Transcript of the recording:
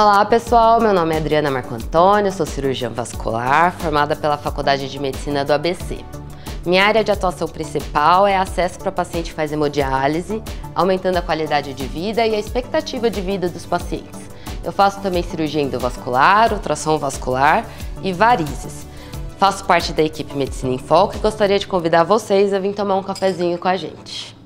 Olá pessoal, meu nome é Adriana Marco Antônio, sou cirurgiã vascular, formada pela Faculdade de Medicina do ABC. Minha área de atuação principal é acesso para paciente que faz hemodiálise, aumentando a qualidade de vida e a expectativa de vida dos pacientes. Eu faço também cirurgia endovascular, ultrassom vascular e varizes. Faço parte da equipe Medicina em Foco e gostaria de convidar vocês a vir tomar um cafezinho com a gente.